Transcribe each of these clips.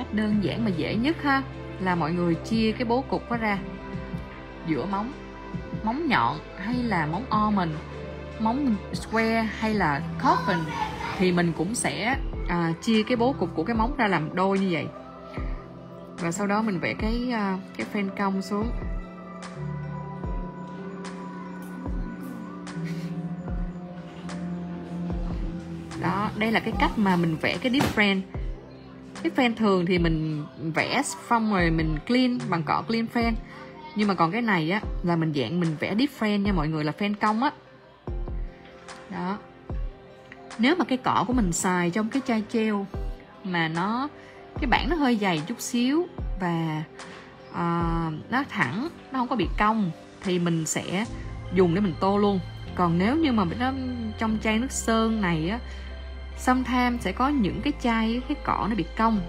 cách đơn giản mà dễ nhất ha là mọi người chia cái bố cục đó ra. Giữa móng móng nhọn hay là móng o mình móng square hay là coffin thì mình cũng sẽ à, chia cái bố cục của cái móng ra làm đôi như vậy. Và sau đó mình vẽ cái à, cái phen cong xuống. Đó đây là cái cách mà mình vẽ cái deep friend cái fan thường thì mình vẽ xong rồi mình clean bằng cọ clean fan. Nhưng mà còn cái này á là mình dạng mình vẽ deep fan nha mọi người là fan cong á. Đó. Nếu mà cái cọ của mình xài trong cái chai treo mà nó cái bản nó hơi dày chút xíu và uh, nó thẳng nó không có bị cong thì mình sẽ dùng để mình tô luôn. Còn nếu như mà nó trong chai nước sơn này á sometimes sẽ có những cái chai cái cỏ nó bị cong.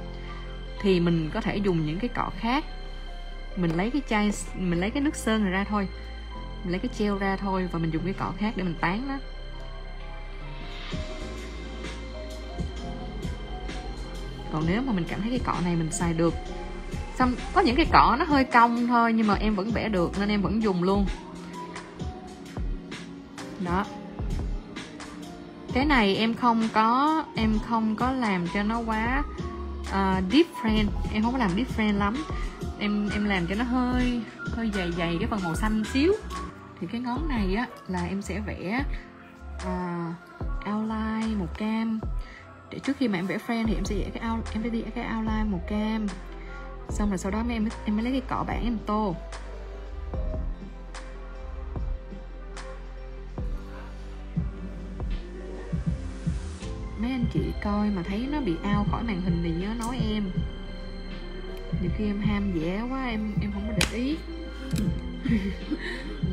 Thì mình có thể dùng những cái cọ khác. Mình lấy cái chai, mình lấy cái nước sơn này ra thôi. Mình lấy cái treo ra thôi và mình dùng cái cọ khác để mình tán nó. Còn nếu mà mình cảm thấy cái cọ này mình xài được, xong có những cái cọ nó hơi cong thôi nhưng mà em vẫn vẽ được nên em vẫn dùng luôn. Đó cái này em không có em không có làm cho nó quá ờ, uh, different em không có làm different lắm. Em em làm cho nó hơi hơi dày dày cái phần màu xanh xíu. Thì cái ngón này á là em sẽ vẽ uh, outline màu cam. Để trước khi mà em vẽ friend thì em sẽ vẽ cái out em sẽ đi cái outline màu cam. Xong rồi sau đó em em mới lấy cái cọ bản em tô. Mấy anh chị coi mà thấy nó bị ao khỏi màn hình thì nhớ nói em. Nhiều khi em ham vẽ quá em em không có để ý.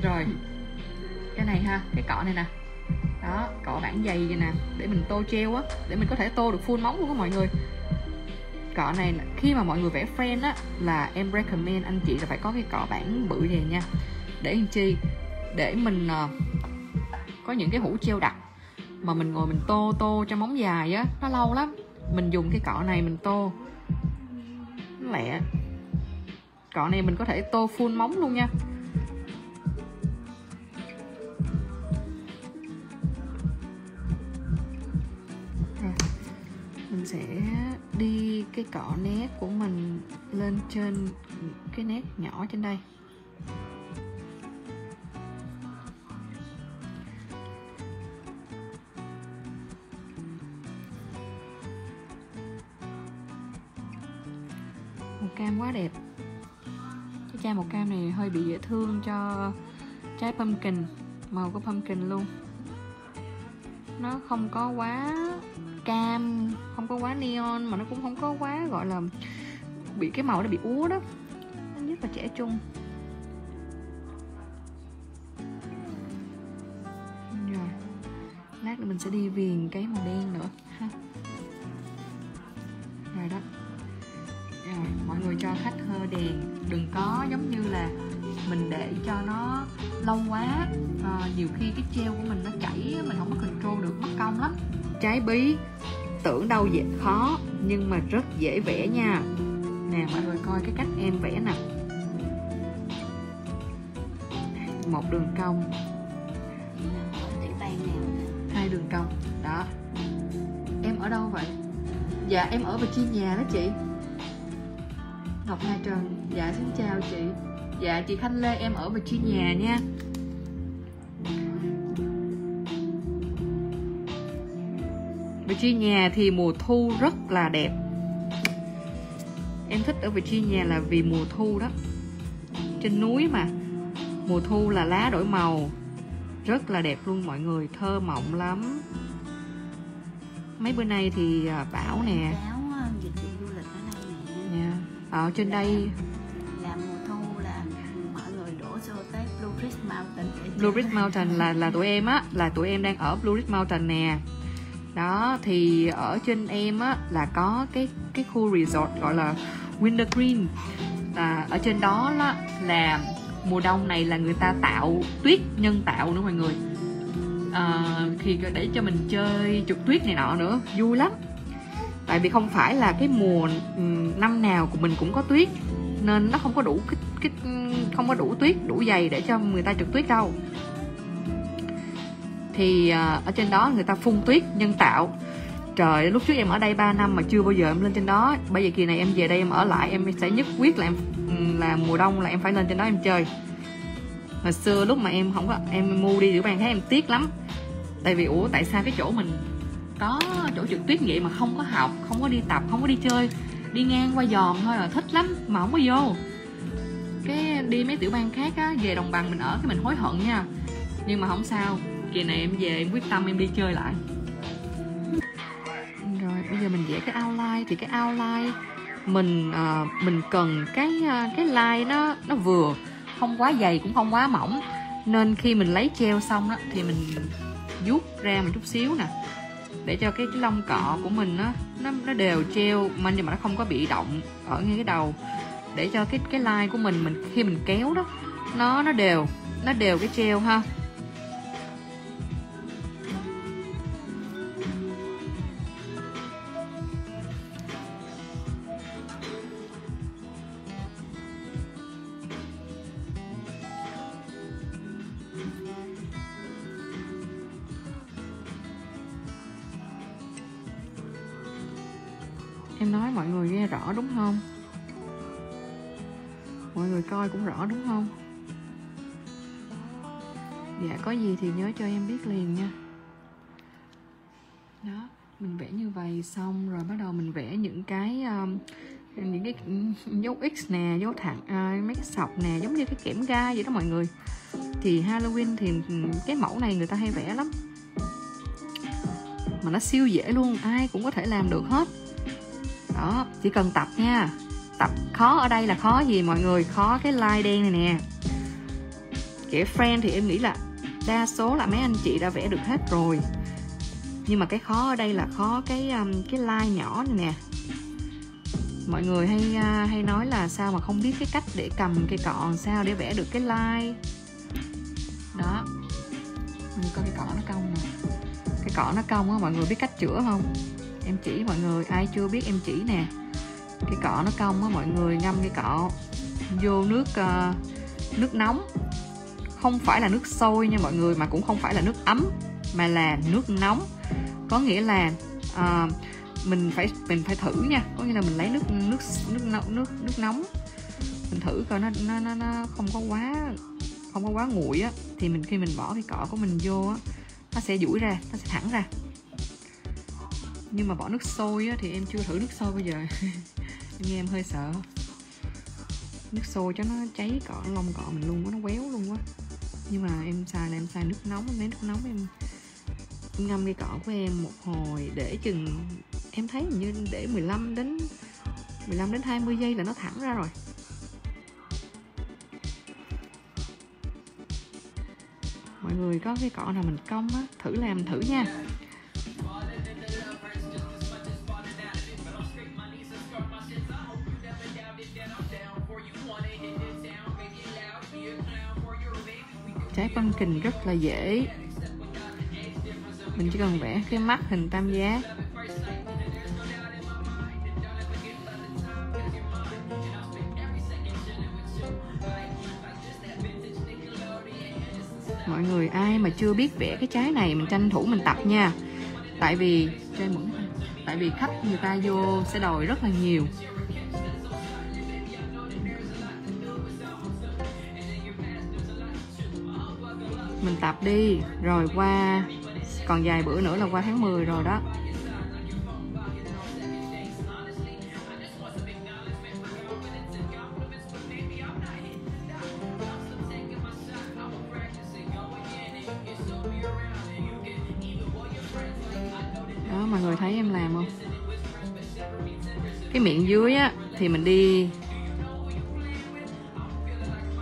Rồi cái này ha cái cọ này nè. Đó cọ bản dày vậy nè để mình tô treo á để mình có thể tô được full móng luôn á mọi người. Cọ này khi mà mọi người vẽ friend á là em recommend anh chị là phải có cái cọ bản bự này nha. Để làm chi? Để mình uh, có những cái hũ treo đặc mà mình ngồi mình tô tô cho móng dài á, nó lâu lắm. Mình dùng cái cọ này mình tô. Nó lẹ. Cọ này mình có thể tô full móng luôn nha. Mình sẽ đi cái cọ nét của mình lên trên cái nét nhỏ trên đây. Hơi bị dễ thương cho trái pumpkin, màu của pumpkin luôn. Nó không có quá cam, không có quá neon, mà nó cũng không có quá, gọi là, bị cái màu nó bị úa đó. Nó rất là trẻ trung. Rồi, lát nữa mình sẽ đi viền cái màu đen nữa, ha. Rồi đó. Rồi, mọi người cho khách hơ đèn. Đừng có giống như là mình để cho nó lâu quá. À, nhiều khi cái treo của mình nó chảy mình không có control được mất công lắm. Trái bí tưởng đâu dễ khó nhưng mà rất dễ vẽ nha. Nè mọi người coi cái cách em vẽ nè. Một đường cong. Hai đường cong. Đó. Em ở đâu vậy? Dạ em ở Virginia đó chị. Ngọc Hà Trần. Dạ xin chào chị dạ chị Thanh Lê em ở Virginia nha. Virginia thì mùa thu rất là đẹp. Em thích ở Virginia là vì mùa thu đó. Trên núi mà Mùa thu là lá đổi màu. Rất là đẹp luôn mọi người Thơ mộng lắm. Mấy bữa nay thì à, bão nè. Dịch vụ du lịch ở đây nè. Yeah. Ở trên đây Blue Ridge Mountain là là tụi em á Là tụi em đang ở Blue Ridge Mountain nè. Đó thì ở trên em á là có cái cái khu resort gọi là Wintergreen là ở trên đó là, là mùa đông này là người ta tạo tuyết nhân tạo nữa mọi người. À, thì để cho mình chơi trượt tuyết này nọ nữa vui lắm. Tại vì không phải là cái mùa năm nào của mình cũng có tuyết nên nó không có đủ cái, cái không có đủ tuyết đủ dày để cho người ta trượt tuyết đâu thì à, ở trên đó người ta phun tuyết nhân tạo. Trời, lúc trước em ở đây 3 năm mà chưa bao giờ em lên trên đó. Bây giờ kỳ này em về đây em ở lại, em sẽ nhất quyết là em là mùa đông là em phải lên trên đó em chơi. Hồi xưa lúc mà em không có, em mua đi tiểu bang thấy em tiếc lắm. Tại vì, ủa, tại sao cái chỗ mình có chỗ trượt tuyết vậy mà không có học, không có đi tập, không có đi chơi? Đi ngang qua dòm thôi là thích lắm, mà không có vô. Cái đi mấy tiểu bang khác á, về đồng bằng mình ở cái mình hối hận nha. Nhưng mà không sao kỳ này em về em quyết tâm em đi chơi lại. Rồi bây giờ mình vẽ cái outline thì cái outline mình uh, mình cần cái uh, cái line nó nó vừa không quá dày cũng không quá mỏng. Nên khi mình lấy treo xong đó thì mình vuốt ra một chút xíu nè để cho cái, cái lông cọ của mình nó nó nó đều treo mà nhưng mà nó không có bị động ở ngay cái đầu. Để cho cái cái line của mình mình khi mình kéo đó nó nó đều nó đều cái treo ha. Em nói mọi người nghe rõ đúng không? Mọi người coi cũng rõ đúng không? Dạ có gì thì nhớ cho em biết liền nha. Đó mình vẽ như vậy xong rồi bắt đầu mình vẽ những cái um, những cái dấu x nè dấu thẳng uh, mấy cái sọc nè giống như cái kẽm gai vậy đó mọi người. Thì Halloween thì cái mẫu này người ta hay vẽ lắm. Mà nó siêu dễ luôn ai cũng có thể làm được hết đó chỉ cần tập nha. Tập khó ở đây là khó gì mọi người? Khó cái line đen này nè. Kẻ friend thì em nghĩ là đa số là mấy anh chị đã vẽ được hết rồi. Nhưng mà cái khó ở đây là khó cái um, cái line nhỏ này nè. Mọi người hay uh, hay nói là sao mà không biết cái cách để cầm cây cọ sao để vẽ được cái line. Đó. Mình coi cái cọ nó cong nè. Cái cọ nó cong á mọi người biết cách chữa không? Em chỉ mọi người ai chưa biết em chỉ nè. Cái cọ nó cong á mọi người ngâm cái cọ vô nước uh, nước nóng. Không phải là nước sôi nha mọi người mà cũng không phải là nước ấm mà là nước nóng. Có nghĩa là uh, mình phải mình phải thử nha. Có nghĩa là mình lấy nước nước nước nước nước, nước nóng. Mình thử coi nó nó nó nó không có quá không có quá nguội á. Thì mình khi mình bỏ cái cọ của mình vô á nó sẽ duỗi ra nó sẽ thẳng ra nhưng mà bỏ nước sôi á, thì em chưa thử nước sôi bao giờ. Nhưng em hơi sợ. Nước sôi cho nó cháy cọ lông cọ mình luôn quá nó quéo luôn quá nhưng mà em xài là em xài nước nóng em lấy nước nóng em ngâm cây cọ của em một hồi để chừng em thấy hình như để 15 đến 15 đến 20 giây là nó thẳng ra rồi. Mọi người có cái cọ nào mình cong á thử làm thử nha. Trái pumpkin rất là dễ. Mình chỉ cần vẽ cái mắt hình tam giác. Mọi người, ai mà chưa biết vẽ cái trái này, mình tranh thủ mình tập nha. Tại vì chơi mượn tại vì khách người ta vô sẽ đòi rất là nhiều. Mình tập đi. Rồi qua, còn vài bữa nữa là qua tháng 10 rồi đó. Đó, mọi người thấy em làm không? Cái miệng dưới á, thì mình đi.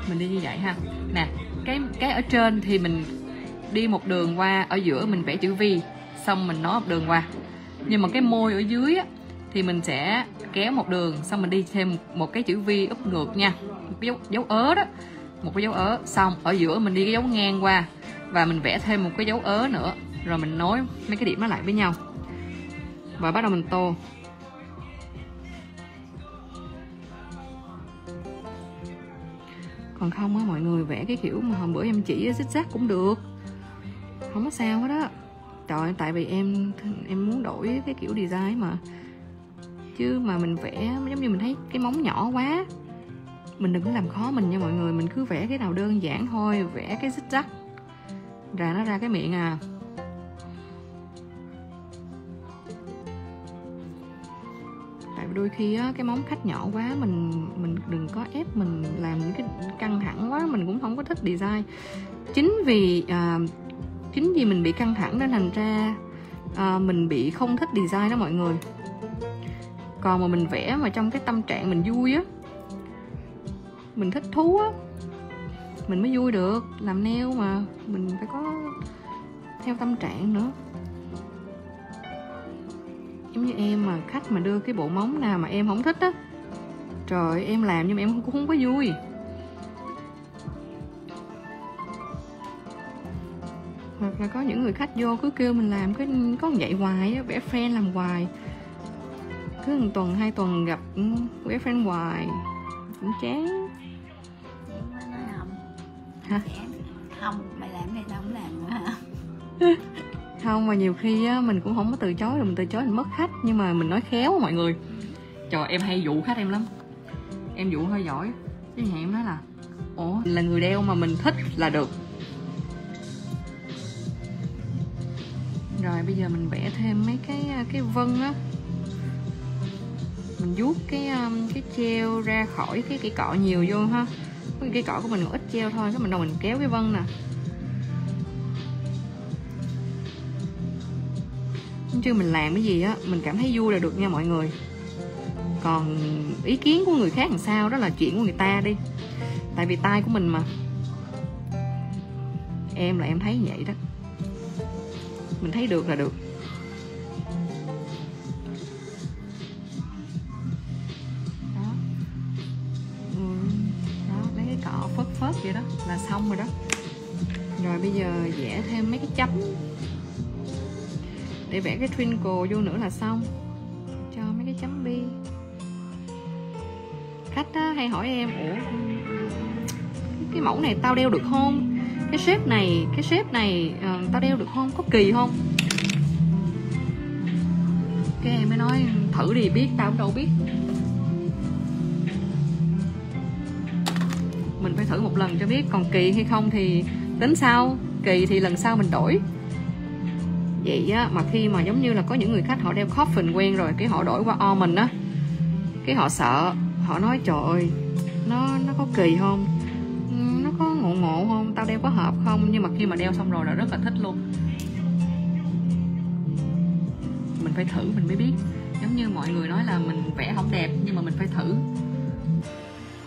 Mình đi như vậy ha. Nè cái cái ở trên thì mình đi một đường qua ở giữa mình vẽ chữ V xong mình nói một đường qua. Nhưng mà cái môi ở dưới á, thì mình sẽ kéo một đường xong mình đi thêm một cái chữ V úp ngược nha. Một cái dấu, dấu ớ đó. Một cái dấu ớ. Xong ở giữa mình đi cái dấu ngang qua và mình vẽ thêm một cái dấu ớ nữa. Rồi mình nối mấy cái điểm nó lại với nhau. Và bắt đầu mình tô. Còn không á, mọi người vẽ cái kiểu mà hôm bữa em chỉ xích xác cũng được. Không có sao hết á. Trời tại vì em em muốn đổi cái kiểu design mà. Chứ mà mình vẽ, giống như mình thấy cái móng nhỏ quá. Mình đừng có làm khó mình nha mọi người, mình cứ vẽ cái nào đơn giản thôi, vẽ cái xích rắc ra nó ra cái miệng à. Đôi khi á, cái móng khách nhỏ quá mình mình đừng có ép mình làm những cái căng thẳng quá mình cũng không có thích design. Chính vì à, chính vì mình bị căng thẳng nên thành ra à, mình bị không thích design đó mọi người. Còn mà mình vẽ mà trong cái tâm trạng mình vui á mình thích thú á mình mới vui được làm nail mà mình phải có theo tâm trạng nữa giống như em mà khách mà đưa cái bộ móng nào mà em không thích á. Trời em làm nhưng mà em cũng không có vui. Hoặc là có những người khách vô cứ kêu mình làm cái có vậy hoài á vẽ friend làm hoài. Cứ một tuần hai tuần gặp ừ, vẽ friend hoài cũng chán. Hả? không. Mày làm này tao không làm nữa hả không? Mà nhiều khi á, mình cũng không có từ chối rồi mình từ chối mình mất khách. Nhưng mà mình nói khéo mọi người. Trời, em hay dụ khách em lắm. Em dụ hơi giỏi. Chứ nhà em nói là, ủa, là người đeo mà mình thích là được. Rồi, bây giờ mình vẽ thêm mấy cái cái vân á. Mình vuốt cái cái treo ra khỏi cái cái cọ nhiều vô ha. Cái cây cọ của mình còn ít treo thôi, cái mình đầu mình kéo cái vân nè. Chứ mình làm cái gì á mình cảm thấy vui là được nha mọi người. Còn ý kiến của người khác làm sao đó là chuyện của người ta đi. Tại vì tay của mình mà. Em là em thấy vậy đó. Mình thấy được là được. Đó. Ừ, đó lấy cái cọ phớt phớt vậy đó là xong rồi đó. Rồi bây giờ vẽ thêm mấy cái chấm để vẽ cái twinkle vô nữa là xong. Cho mấy cái chấm bi. Khách á, hay hỏi em ủa cái mẫu này tao đeo được không? Cái shape này cái shape này uh, tao đeo được không? Có kỳ không? Cái em mới nói thử đi biết tao cũng đâu biết. Mình phải thử một lần cho biết còn kỳ hay không thì tính sau. Kỳ thì lần sau mình đổi vậy á, mà khi mà giống như là có những người khách họ đeo coffin quen rồi, cái họ đổi qua almond á, cái họ sợ, họ nói, trời ơi, nó nó có kỳ không? Nó có ngộ ngộ không? Tao đeo có hợp không? Nhưng mà khi mà đeo xong rồi là rất là thích luôn. Mình phải thử, mình mới biết. Giống như mọi người nói là mình vẽ không đẹp, nhưng mà mình phải thử.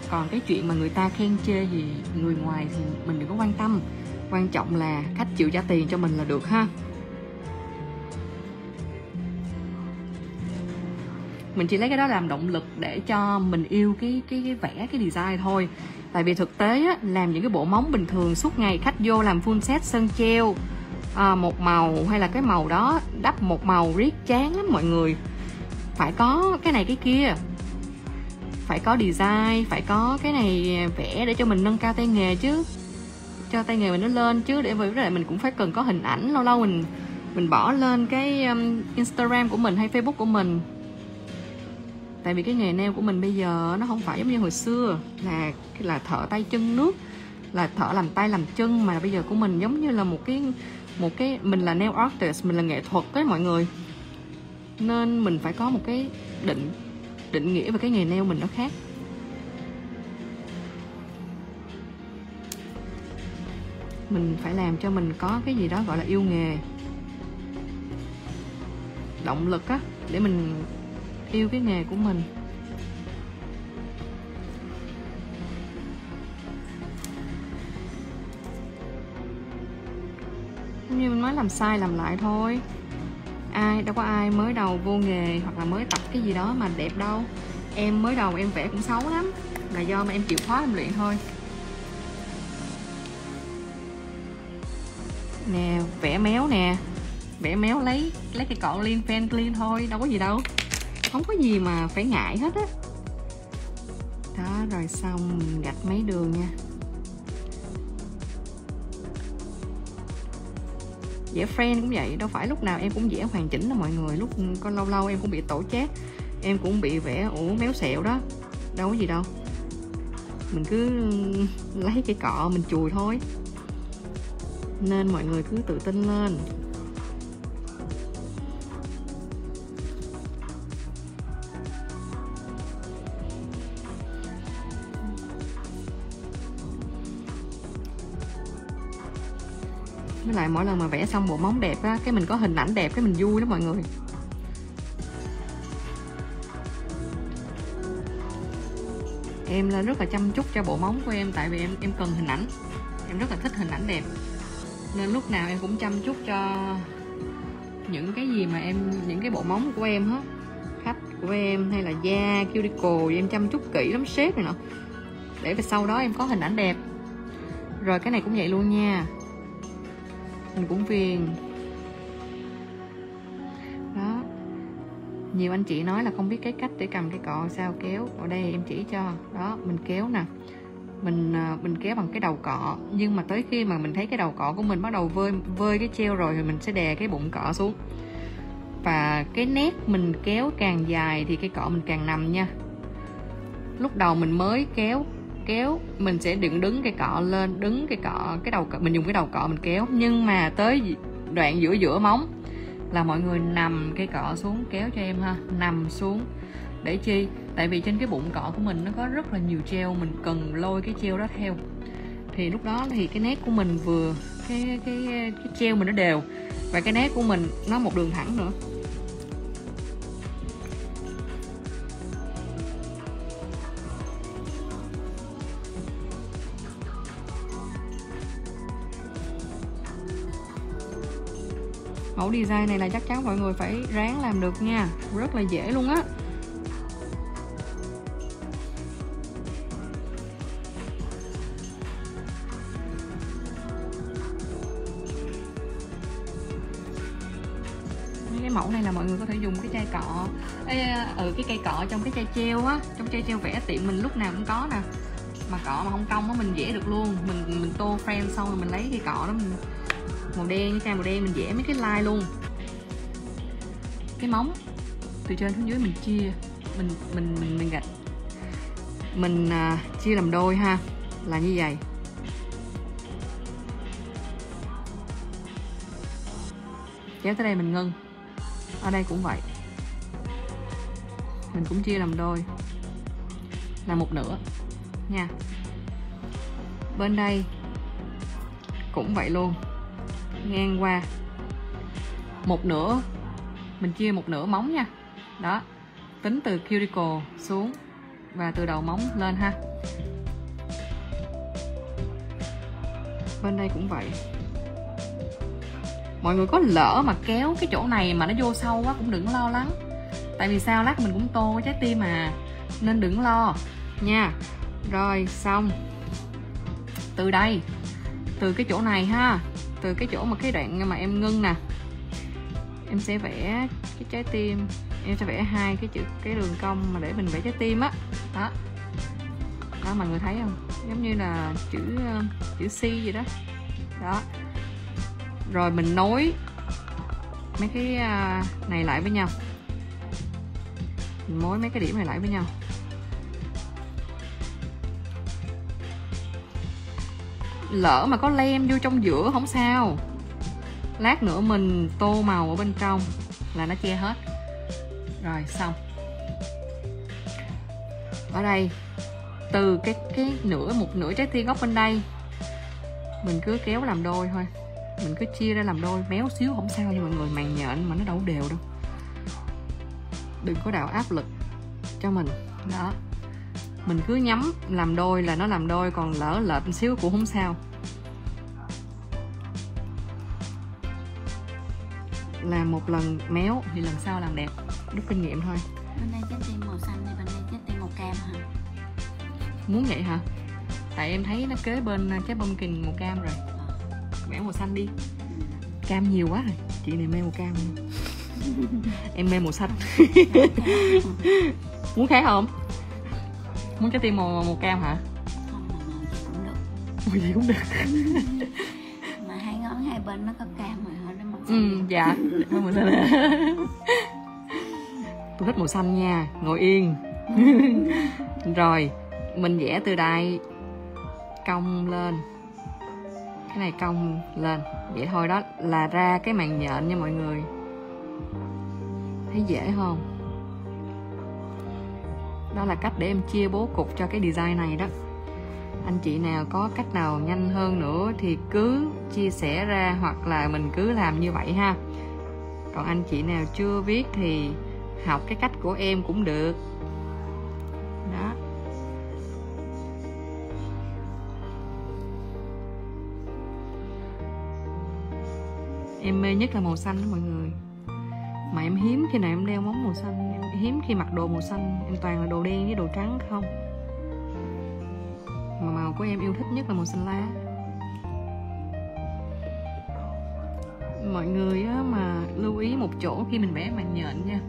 Còn cái chuyện mà người ta khen chê gì người ngoài thì mình đừng có quan tâm. Quan trọng là khách chịu trả tiền cho mình là được ha. Mình chỉ lấy cái đó làm động lực để cho mình yêu cái cái, cái vẽ cái design thôi. Tại vì thực tế á, làm những cái bộ móng bình thường suốt ngày khách vô làm full set sơn treo à, một màu hay là cái màu đó đắp một màu riết chán lắm mọi người. Phải có cái này cái kia. Phải có design phải có cái này vẽ để cho mình nâng cao tay nghề chứ. Cho tay nghề mình nó lên chứ để với lại mình cũng phải cần có hình ảnh. Lâu lâu mình mình bỏ lên cái um, Instagram của mình hay Facebook của mình tại vì cái nghề nail của mình bây giờ nó không phải giống như hồi xưa, là là thợ tay chân nước, là thợ làm tay làm chân, mà bây giờ của mình giống như là một cái một cái, mình là nail artist, mình là nghệ thuật đấy mọi người. Nên mình phải có một cái định định nghĩa về cái nghề nail mình nó khác. Mình phải làm cho mình có cái gì đó gọi là yêu nghề, động lực á, để mình yêu cái nghề của mình. Như mình nói làm sai làm lại thôi. Ai, đâu có ai mới đầu vô nghề hoặc là mới tập cái gì đó mà đẹp đâu. Em mới đầu em vẽ cũng xấu lắm, là do mà em chịu khó em luyện thôi. Nè, vẽ méo nè. Vẽ méo lấy lấy cái cọ liên fan clean thôi, đâu có gì đâu không có gì mà phải ngại hết á. Đó. đó rồi xong, gạch mấy đường nha. Vẽ friend cũng vậy, đâu phải lúc nào em cũng vẽ hoàn chỉnh đâu mọi người. Lúc có lâu lâu em cũng bị tổ chát em cũng bị vẽ ủ méo xẹo đó. Đâu có gì đâu. Mình cứ lấy cái cọ mình chùi thôi. Nên mọi người cứ tự tin lên. Với lại mỗi lần mà vẽ xong bộ móng đẹp á, cái mình có hình ảnh đẹp, cái mình vui lắm mọi người. Em là rất là chăm chút cho bộ móng của em, tại vì em em cần hình ảnh. Em rất là thích hình ảnh đẹp. Nên lúc nào em cũng chăm chút cho những cái gì mà em, những cái bộ móng của em hết. Khách của em hay là da cuticle em chăm chút kỹ lắm, sếp này nọ. Để về sau đó em có hình ảnh đẹp. Rồi cái này cũng vậy luôn nha mình cũng phiền. Đó. Nhiều anh chị nói là không biết cái cách để cầm cái cọ sao kéo. Ở đây em chỉ cho. Đó, mình kéo nè. Mình à, mình kéo bằng cái đầu cọ. Nhưng mà tới khi mà mình thấy cái đầu cọ của mình bắt đầu vơi vơi cái treo rồi thì mình sẽ đè cái bụng cọ xuống. Và cái nét mình kéo càng dài thì cái cọ mình càng nằm nha. Lúc đầu mình mới kéo kéo mình sẽ đừng đứng cái cọ lên đứng cái cọ cái đầu cọ, mình dùng cái đầu cọ mình kéo. Nhưng mà tới đoạn giữa giữa móng là mọi người nằm cái cọ xuống kéo cho em ha nằm xuống. Để chi? Tại vì trên cái bụng cọ của mình nó có rất là nhiều treo mình cần lôi cái treo đó theo. Thì lúc đó thì cái nét của mình vừa cái cái cái treo mình nó đều. Và cái nét của mình nó một đường thẳng nữa. Mẫu design này là chắc chắn mọi người phải ráng làm được nha. Rất là dễ luôn á. Cái mẫu này là mọi người có thể dùng cái chai cọ. Ừ cái cây cọ trong cái chai treo á. Trong chai treo vẽ tiệm mình lúc nào cũng có nè. Mà cọ mà không cong á, mình vẽ được luôn. Mình mình tô frame xong rồi mình lấy cây cọ đó mình màu đen như cam màu đen mình vẽ mấy cái line luôn. Cái móng từ trên xuống dưới mình chia mình mình mình, mình gạch. Mình à, chia làm đôi ha là như vậy. Kéo tới đây mình ngưng. Ở đây cũng vậy. Mình cũng chia làm đôi. Là một nửa nha. Bên đây cũng vậy luôn ngang qua. Một nửa, mình chia một nửa móng nha. Đó, tính từ cuticle xuống và từ đầu móng lên ha. Bên đây cũng vậy. Mọi người có lỡ mà kéo cái chỗ này mà nó vô sâu quá cũng đừng lo lắng. Tại vì sao? Lát mình cũng tô cái trái tim mà. Nên đừng lo nha. Rồi, xong. Từ đây, từ cái chỗ này ha từ cái chỗ mà cái đoạn mà em ngưng nè. Em sẽ vẽ cái trái tim, em sẽ vẽ hai cái chữ, cái đường cong mà để mình vẽ trái tim á. Đó. đó, mọi người thấy không? Giống như là chữ ờ, chữ C gì đó. Đó. Rồi mình nối mấy cái ờ, này lại với nhau. Mình mối mấy cái điểm này lại với nhau. Lỡ mà có lem vô trong giữa không sao. Lát nữa mình tô màu ở bên trong là nó che hết. Rồi, xong. Ở đây, từ cái cái nửa, một nửa trái tim góc bên đây, mình cứ kéo làm đôi thôi. Mình cứ chia ra làm đôi méo xíu không sao nha mọi người màng nhện mà nó đâu đều đâu. Đừng có đạo áp lực cho mình. Đó mình cứ nhắm làm đôi là nó làm đôi còn lỡ lệch xíu cũng không sao. Làm một lần méo thì lần sau làm đẹp. Rút kinh nghiệm thôi. Bên đây trái tim màu xanh thì bên đây trái tim màu cam hả? Muốn vậy hả? Tại em thấy nó kế bên trái pumpkin màu cam rồi. Vẽ màu xanh đi. Cam nhiều quá rồi. Chị này mê màu cam. Em mê màu xanh. Muốn khác không muốn trái tim màu màu cam hả không mà màu gì cũng được màu gì cũng được mà hai ngón hai bên nó có cam rồi họ nó ừ dạ đẹp màu xanh tôi thích màu xanh nha ngồi yên rồi mình vẽ từ đây cong lên cái này cong lên vậy thôi đó là ra cái màn nhện nha mọi người thấy dễ không đó là cách để em chia bố cục cho cái design này đó. Anh chị nào có cách nào nhanh hơn nữa thì cứ chia sẻ ra hoặc là mình cứ làm như vậy ha. Còn anh chị nào chưa biết thì học cái cách của em cũng được. Đó. Em mê nhất là màu xanh đó mọi người mà em hiếm khi nào em đeo móng màu xanh. Em hiếm khi mặc đồ màu xanh. Em toàn là đồ đen với đồ trắng không? Mà màu của em yêu thích nhất là màu xanh lá. Mọi người á, mà lưu ý một chỗ khi mình vẽ mạng nhện nha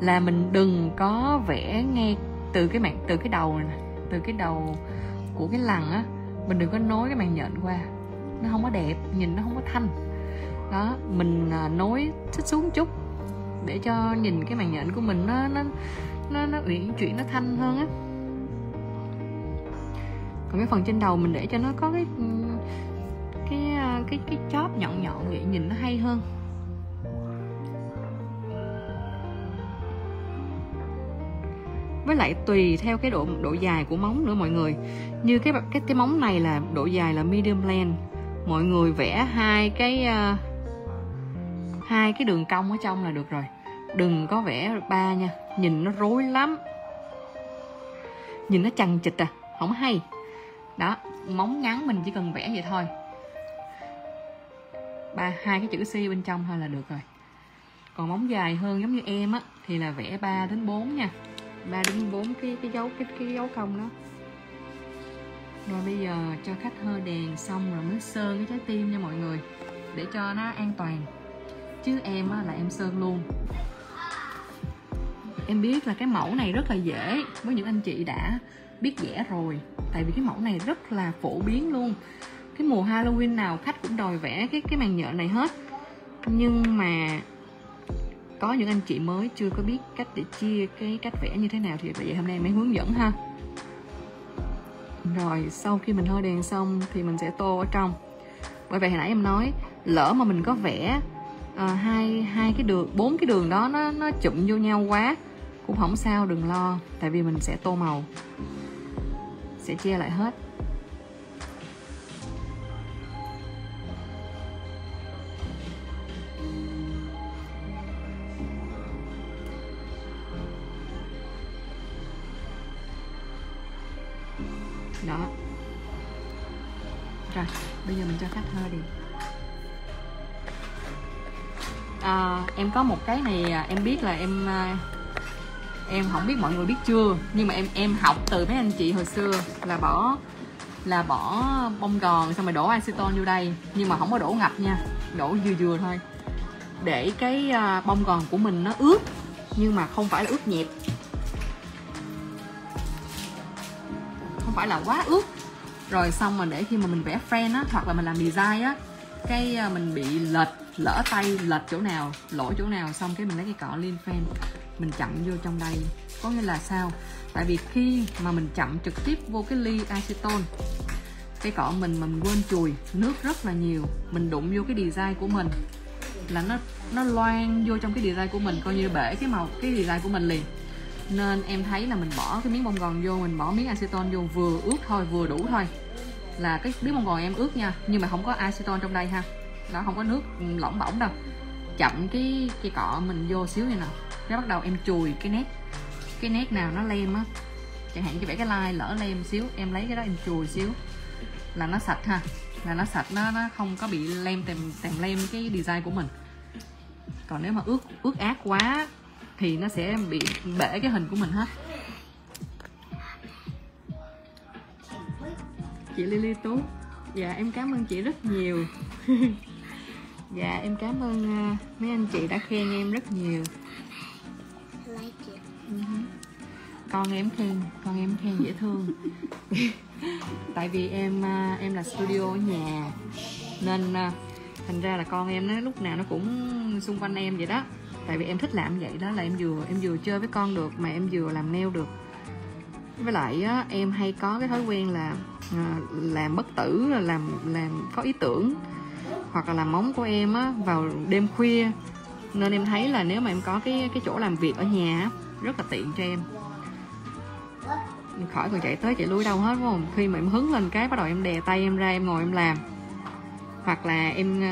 là mình đừng có vẽ ngay từ cái mạng từ cái đầu này, từ cái đầu của cái lằn á. Mình đừng có nối cái màn nhện qua. Nó không có đẹp nhìn nó không có thanh. Đó mình à, nối xích xuống chút để cho nhìn cái màn nhện của mình nó nó nó nó uyển chuyển nó thanh hơn á. Còn cái phần trên đầu mình để cho nó có cái ừ, cái à, cái cái chóp nhọn nhọn vậy nhìn nó hay hơn. Với lại tùy theo cái độ độ dài của móng nữa mọi người. Như cái cái cái móng này là độ dài là medium length. Mọi người vẽ hai cái uh, hai cái đường cong ở trong là được rồi đừng có vẽ ba nha. Nhìn nó rối lắm. Nhìn nó chằng chịt à. Không hay. Đó móng ngắn mình chỉ cần vẽ vậy thôi. Ba hai cái chữ C bên trong thôi là được rồi. Còn móng dài hơn giống như em á thì là vẽ 3 đến 4 nha. 3 đến 4 cái cái dấu cái cái dấu cong đó. Rồi bây giờ cho khách hơi đèn xong rồi mới sơn cái trái tim nha mọi người. Để cho nó an toàn. Chứ em á, là em sơn luôn em biết là cái mẫu này rất là dễ với những anh chị đã biết vẽ rồi. Tại vì cái mẫu này rất là phổ biến luôn. Cái mùa Halloween nào khách cũng đòi vẽ cái cái màn nhện này hết. Nhưng mà có những anh chị mới chưa có biết cách để chia cái cách vẽ như thế nào thì vậy hôm nay mới hướng dẫn ha. Rồi sau khi mình hơi đèn xong thì mình sẽ tô ở trong. Bởi vậy hồi nãy em nói lỡ mà mình có vẽ uh, hai hai cái đường bốn cái đường đó nó nó chụm vô nhau quá cũng không sao đừng lo tại vì mình sẽ tô màu. Sẽ che lại hết. Đó. Rồi bây giờ mình cho khách hơi đi. À, em có một cái này à, em biết là em à, em không biết mọi người biết chưa, nhưng mà em em học từ mấy anh chị hồi xưa là bỏ là bỏ bông gòn xong rồi đổ acetone vô đây. Nhưng mà không có đổ ngập nha, đổ vừa vừa thôi. Để cái à, bông gòn của mình nó ướt, nhưng mà không phải là ướt nhẹp. Không phải là quá ướt. Rồi xong mà để khi mà mình vẽ friend á, hoặc là mình làm design á, cái à, mình bị lệch lỡ tay lệch chỗ nào lỗi chỗ nào, xong cái mình lấy cái cọ liên fan mình chậm vô trong đây. Có nghĩa là sao? Tại vì khi mà mình chậm trực tiếp vô cái ly acetone, cái cọ mình mà mình quên chùi, nước rất là nhiều, mình đụng vô cái design của mình, là nó nó loang vô trong cái design của mình, coi như bể cái màu, cái design của mình liền. Nên em thấy là mình bỏ cái miếng bông gòn vô, mình bỏ miếng acetone vô, vừa ướt thôi, vừa đủ thôi, là cái miếng bông gòn em ướt nha, nhưng mà không có acetone trong đây ha nó không có nước lỏng bỏng đâu. Chậm cái cái cọ mình vô xíu như nào cái bắt đầu em chùi cái nét. Cái nét nào nó lem á. Chẳng hạn như vậy, cái line lỡ lem xíu, em lấy cái đó em chùi xíu. Là nó sạch ha. Là nó sạch, nó nó không có bị lem tèm tèm lem cái design của mình. Còn nếu mà ướt ướt át quá thì nó sẽ bị bể cái hình của mình hết. Chị Lily Tú. Dạ em cảm ơn chị rất nhiều. dạ em cảm ơn uh, mấy anh chị đã khen em rất nhiều. Like it. uh-huh. con em khen con em khen dễ thương. Tại vì em uh, em là studio ở nhà nên uh, thành ra là con em nó lúc nào nó cũng xung quanh em vậy đó. Tại vì em thích làm vậy đó là em vừa em vừa chơi với con được mà em vừa làm nail được. Với lại á, em hay có cái thói quen là à, làm bất tử là làm làm có ý tưởng hoặc là làm móng của em á, vào đêm khuya. Nên em thấy là nếu mà em có cái cái chỗ làm việc ở nhà rất là tiện cho em. Khỏi còn chạy tới chạy lui đâu hết đúng không? Khi mà em hứng lên cái bắt đầu em đè tay em ra em ngồi em làm. Hoặc là em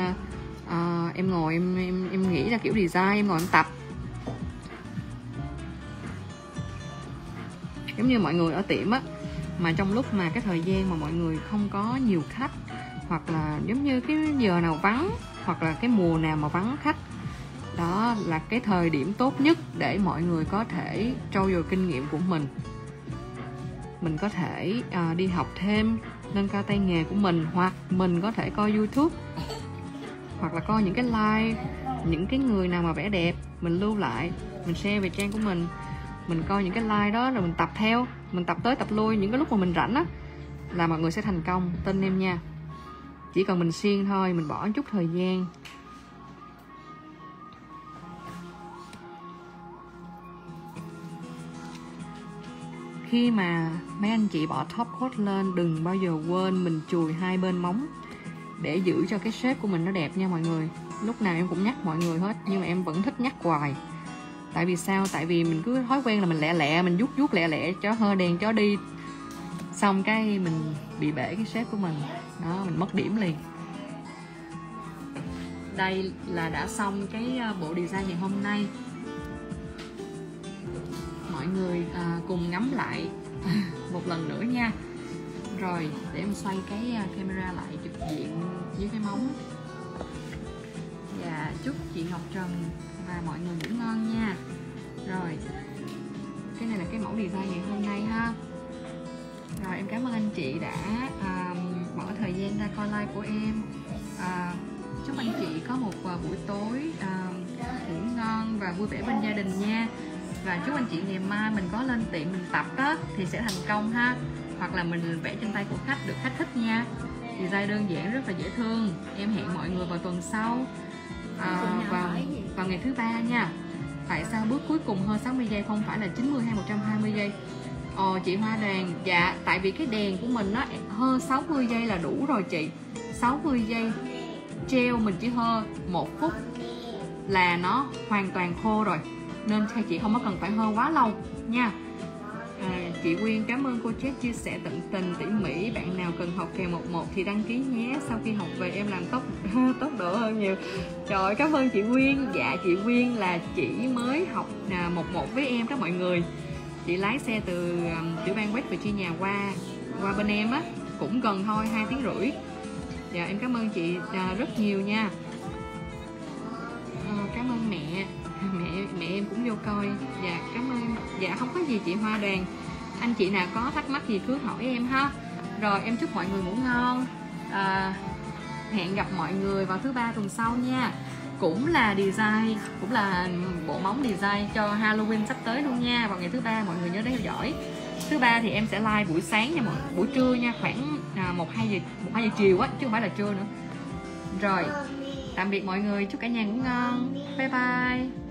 uh, em ngồi em, em em nghĩ ra kiểu design em ngồi em tập. Giống như mọi người ở tiệm á mà trong lúc mà cái thời gian mà mọi người không có nhiều khách hoặc là giống như cái giờ nào vắng hoặc là cái mùa nào mà vắng khách. Đó là cái thời điểm tốt nhất để mọi người có thể trau dồi kinh nghiệm của mình. Mình có thể uh, đi học thêm nâng cao tay nghề của mình hoặc mình có thể coi youtube hoặc là coi những cái like những cái người nào mà vẽ đẹp mình lưu lại mình share về trang của mình. Mình coi những cái like đó rồi mình tập theo mình tập tới tập lui những cái lúc mà mình rảnh á là mọi người sẽ thành công. Tin em nha chỉ cần mình xiên thôi, mình bỏ chút thời gian. Khi mà mấy anh chị bỏ top coat lên, đừng bao giờ quên mình chùi hai bên móng để giữ cho cái shape của mình nó đẹp nha mọi người. Lúc nào em cũng nhắc mọi người hết, nhưng mà em vẫn thích nhắc hoài. Tại vì sao? Tại vì mình cứ thói quen là mình lẹ lẹ, mình vuốt vuốt lẹ lẹ cho hơ đèn cho đi xong cái mình bị bể cái xếp của mình. Đó mình mất điểm liền. Đây là đã xong cái à, bộ design ngày hôm nay. Mọi người à, cùng ngắm lại một lần nữa nha. Rồi để em xoay cái à, camera lại chụp diện với cái móng. Và chúc chị Ngọc Trần và mọi người ngủ ngon nha. Rồi cái này là cái mẫu design ngày hôm nay ha rồi em cảm ơn anh chị đã um, bỏ thời gian ra coi live của em. Uh, chúc anh chị có một uh, buổi tối uh, ngủ ngon và vui vẻ bên gia đình nha. Và chúc anh chị ngày mai mình có lên tiệm mình tập đó thì sẽ thành công ha. Hoặc là mình vẽ trên tay của khách được khách thích nha. Design đơn giản rất là dễ thương. Em hẹn mọi người vào tuần sau. À, vào vào ngày thứ ba nha. Tại sao bước cuối cùng hơn 60 giây không phải là 90 hay 120 giây? Ồ chị Hoa Đàn Dạ tại vì cái đèn của mình nó hơn 60 giây là đủ rồi chị. 60 giây treo mình chỉ hơ một phút là nó hoàn toàn khô rồi. Nên chị không có cần phải hơ quá lâu nha. À, chị Quyên cảm ơn cô Chết chia sẻ tận tình tỉ mỉ. Bạn nào cần học kèo 11 thì đăng ký nhé. Sau khi học về em làm tốc tốc độ hơn nhiều. Trời cảm ơn chị Quyên. Dạ chị Quyên là chị mới học à, 11 với em đó mọi người chị lái xe từ um, tiểu bang West Virginia qua qua bên em á cũng gần thôi hai tiếng rưỡi. Dạ em cảm ơn chị à, rất nhiều nha. À, cảm ơn mẹ. Mẹ mẹ em cũng vô coi. Dạ cảm ơn. Dạ không có gì chị hoa Đoàn. Anh chị nào có thắc mắc gì cứ hỏi em ha. Rồi em chúc mọi người ngủ ngon. À, hẹn gặp mọi người vào thứ ba tuần sau nha cũng là design, cũng là bộ móng design cho Halloween sắp tới luôn nha. Vào ngày thứ ba, mọi người nhớ theo dõi. Thứ ba thì em sẽ live buổi sáng nha mọi, buổi trưa nha, khoảng à, một, hai giờ, một, hai giờ chiều á, chứ không phải là trưa nữa. Rồi, tạm biệt mọi người, chúc cả nhà ngủ ngon. Bye bye.